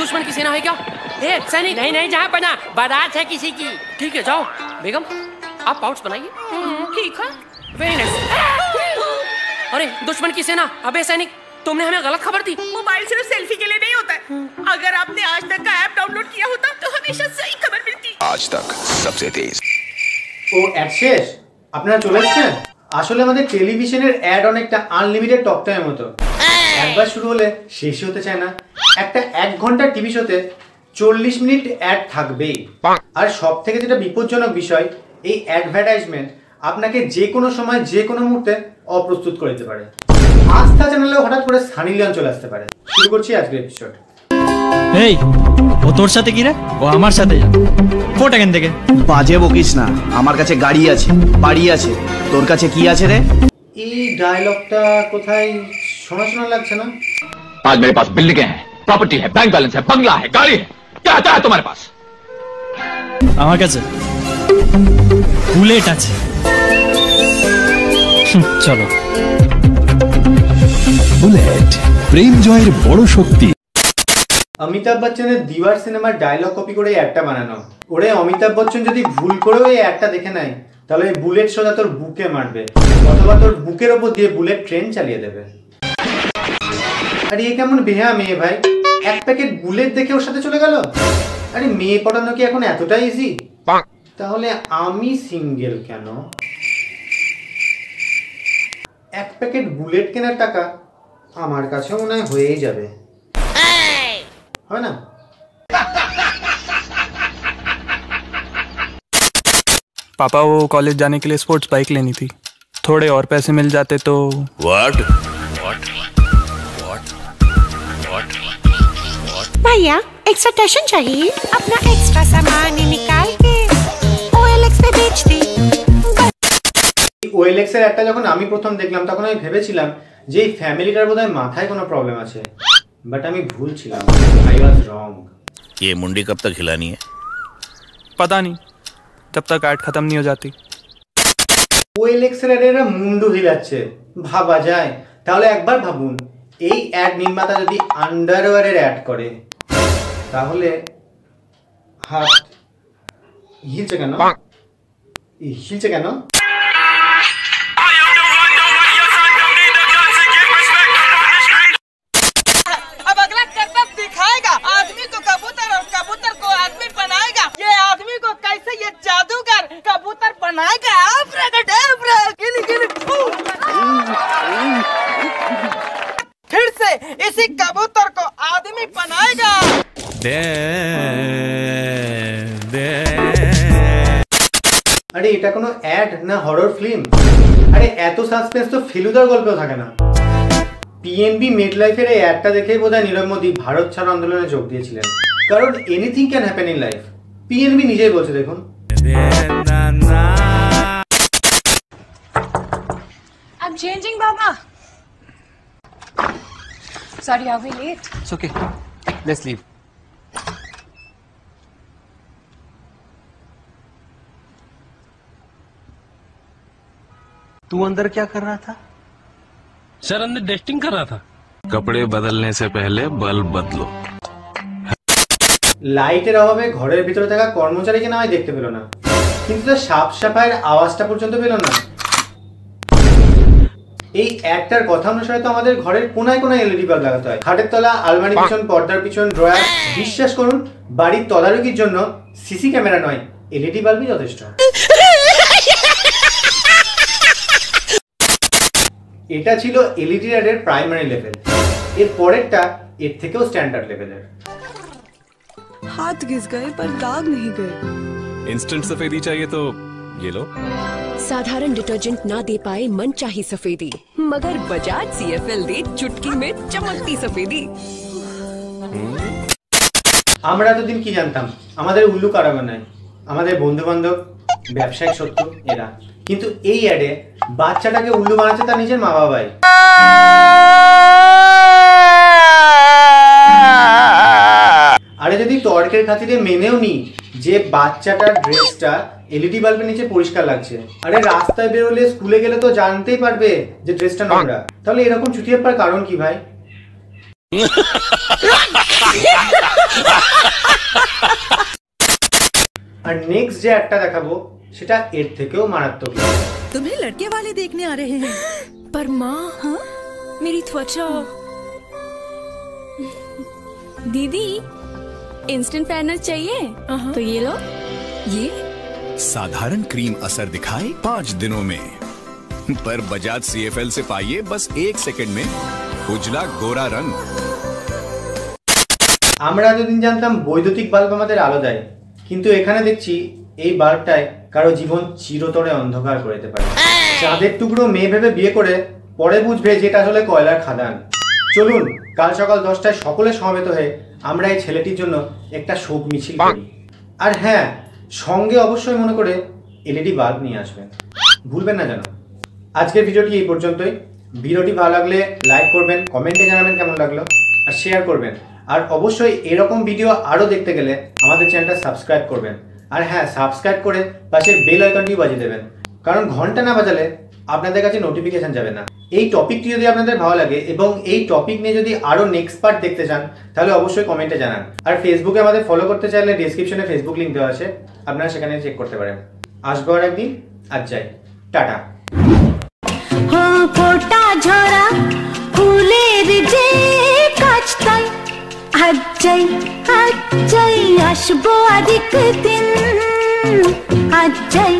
दुश्मन की सेना है क्या ए सैनिक नहीं नहीं जहाँ बना बारात है किसी की ठीक है जाओ बेगम आप पाउच बनाइए ठीक है वेरी नाइस अरे दुश्मन की सेना अबे सैनिक तुमने हमें गलत खबर दी मोबाइल सिर्फ सेल्फी के लिए नहीं होता है अगर आपने आज तक का ऐप डाउनलोड किया होता तो हमेशा सही खबर मिलती आज तक सबसे तेज ও অ্যাড শেষ আপনারা চলে এসছেন আসলে আমাদের টেলিভিশনের অ্যাড অনেকটা আনলিমিটেড টক টাইমের মতো একবার শুরু হলে শেষই হতে চায় না। একটা এক ঘণ্টার টিভি শোতে চল্লিশ মিনিট অ্যাড থাকবেই। আর সব থেকে যেটা বিপজ্জনক বিষয় এই অ্যাডভার্টাইজমেন্ট আপনাকে যে কোনো সময় যে কোনো মুহূর্তে অপ্রস্তুত করে দিতে পারে। আস্থা চ্যানেলে হঠাৎ করে সানি লিওন চলে আসতে পারে। শুরু করছি আজকের এপিসোড এই ও তোর সাথে কি রে? ও আমার সাথে যা ফোট এখান থেকে। বাজে বকিস না। আমার কাছে গাড়ি আছে বাড়ি আছে। তোর কাছে কি আছে রে? এই ডায়লগটা কোথায় শোনা শোনা লাগছে না आज मेरे पास बिल्डिंगें हैं प्रॉपर्टी है बैंक बैलेंस है बंगला है गाड़ी है क्या क्या है तुम्हारे पास আমার কাছে বুলেট আছে হুম, চলো বুলেট প্রেম জয়ের বড় শক্তি অমিতাভ বচ্চনের দিওয়ার সিনেমার ডায়লগ কপি করে একটা বানানো ওরে অমিতাভ বচ্চন যদি ভুল করেও এই একটা দেখে নেয় তাহলে এই বুলেট সোজা তোর বুকে মারবে অথবা তোর বুকের ওপর দিয়ে বুলেট ট্রেন চালিয়ে দেবে আরে এ কেমন বেহা মেয়ে ভাই এক প্যাকেট বুলেট দেখে ওর সাথে চলে গেল আরে মেয়ে পটানো কি এখন এতটাই ইজি তাহলে আমি সিঙ্গেল কেন এক প্যাকেট বুলেট কেনার টাকা আমার কাছেও মনে হয় হয়েই যাবে হবে না पापा वो कॉलेज जाने के लिए स्पोर्ट्स बाइक लेनी थी थोड़े और पैसे मिल जाते तो হোয়াট भैया एक्स्ट्रा टेंशन चाहिए अपना एक्स्ट्रा सामान निकाल के OLX पे बेच दी ওয়েলেক্স এর একটা যখন আমি প্রথম দেখলাম তখন আমি ভেবেছিলাম যে এই ফ্যামিলিটার বোধহয় মাথায় কোনো প্রবলেম আছে বাট আমি ভুল ছিলাম আই ওয়াজ রং ये मुंडी कब तक हिलानी है पता नहीं जब तक ऐड खत्म नहीं हो जाती ওয়েলেক্স এর এরা মুন্ডু হিলাচ্ছে ভাবা যায় তাহলে একবার ভাবুন এই অ্যাড নির্মাতা যদি আন্ডারওয়ারের অ্যাড করে তাহলে হাত হিলছে কেন? হিলছে কেন? আরে এটা কোনো অ্যাড না হরর ফিল্ম আরে এত সাসপেন্স তো ফেলুদার গল্পেও থাকে না পিএনবি মেড লাইফের এই অ্যাডটা দেখেই বোধহয় নীরব মোদী ভারত ছাড় আন্দোলনে যোগ দিয়েছিলেন কারণ anything can happen in life PNB নিজেই বলছে দেখুন I'm changing, Baba. Sorry, are we late? It's okay. Let's leave. तू अंदर क्या कर रहा था सर अंदर टेस्टिंग कर रहा था कपड़े बदलने से पहले बल्ब बदलो লাইটের অভাবে ঘরের ভিতরে থাকা কর্মচারীকে না হয় দেখতে পেল না কিন্তু তার সাপ সাফাইয়ের আওয়াজটা পর্যন্ত পেল না এই একটার কথা অনুসারে তো আমাদের ঘরের কোনায় কোনায় এলইডি বাল্ব লাগাতে হয় খাটের তলা আলমারি পিছন পর্দার পিছন ড্রয়ার বিশ্বাস করুন বাড়ির তদারকির জন্য সিসি ক্যামেরা নয় এলইডি বাল্বই যথেষ্ট এটা ছিল এলইডি র্যাডের প্রাইমারি লেভেল এর পরেরটা এর থেকেও স্ট্যান্ডার্ড লেভেলের हाथ घिस गए पर दाग नहीं गए इंस्टेंट सफेदी चाहिए तो ये लो साधारण डिटर्जेंट ना दे पाए मन चाही सफेदी मगर बजाज सीएफएल दे चुटकी में चमकती सफेदी আমরা এতদিন কি জানতাম আমাদের উল্লু কারা বানায় আমাদের বন্ধু বান্ধব ব্যবসায়িক শত্রু এরা কিন্তু এই অ্যাডে বাচ্চাটাকে উল্লু বানাচ্ছে তার নিজের মা বাবাই আরে যদি তর্কের খাতিরে মেনেও নি যে বাচ্চাটার ড্রেসটা এলইডি বাল্বের নিচে পরিষ্কার লাগছে। আরে রাস্তায় বেরোলে স্কুলে গেলে তো জানতেই পারবে যে ড্রেসটা নোংরা। তাহলে এরকম ছুটি হওয়ার কারণ কি ভাই? আর নেক্সট যে একটা দেখাবো সেটা এর থেকেও মারাত্মক तुम्हें लड़के वाले देखने आ रहे हैं पर माँ हाँ? मेरी त्वचा दीदी इंस्टेंट पैनल चाहिए तो ये लो ये साधारण क्रीम असर दिखाए पाँच दिनों में पर बजाज सीएफएल से पाइए बस एक सेकंड में उजला गोरा रंग আমরা এতদিন জানতাম বৈদ্যুতিক বাল্ব আমাদের আলো দেয় কিন্তু এখানে দেখছি এই বাল্বটায় কারও জীবন চিরতরে অন্ধকার করে দিতে পারে। চাঁদের টুকরো মেয়ে ভেবে বিয়ে করে পরে বুঝবে যেটা আসলে কয়লার খাদান। চলুন কাল সকাল দশটায় সকলে সমবেত হয়ে আমরা এই ছেলেটির জন্য একটা শোক মিছিল করি। আর হ্যাঁ সঙ্গে অবশ্যই মনে করে এলইডি বাল্ব নিয়ে আসবেন। ভুলবেন না যেন। আজকের ভিডিওটি এই পর্যন্তই। ভিডিওটি ভালো লাগলে লাইক করবেন কমেন্টে জানাবেন কেমন লাগল আর শেয়ার করবেন। আর অবশ্যই এরকম ভিডিও আরও দেখতে গেলে আমাদের চ্যানেলটা সাবস্ক্রাইব করবেন। আর হ্যাঁ সাবস্ক্রাইব করে পাশে বেল আইকনটিও বাজিয়ে দেবেন। কারণ ঘণ্টা না বাজালে আপনাদের কাছে নোটিফিকেশন যাবে না। এই টপিকটি যদি আপনাদের ভালো লাগে এবং এই টপিক নিয়ে যদি আরও নেক্সট পার্ট দেখতে চান, তাহলে অবশ্যই কমেন্টে জানান। আর ফেসবুকে আমাদের ফলো করতে চাইলে ডিসক্রিপশনে ফেসবুক লিঙ্ক দেওয়া আছে। আপনারা সেখানে চেক করতে পারেন। আসব আর একদিন, আজ যাই। টাটা। হো ফোটা ঝরা ফুলের যে কাজ তাই আজ যাই। আজ যাই আসব আরেক দিন আজ যাই